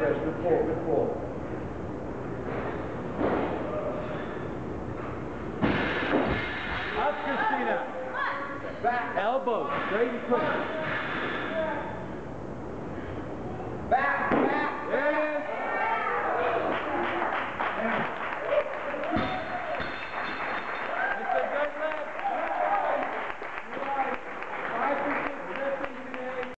Yes, Good pull, good pull. Up, Christina. Back, Elbow. Straight and quick.